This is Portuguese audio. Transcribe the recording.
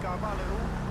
cavaleiro.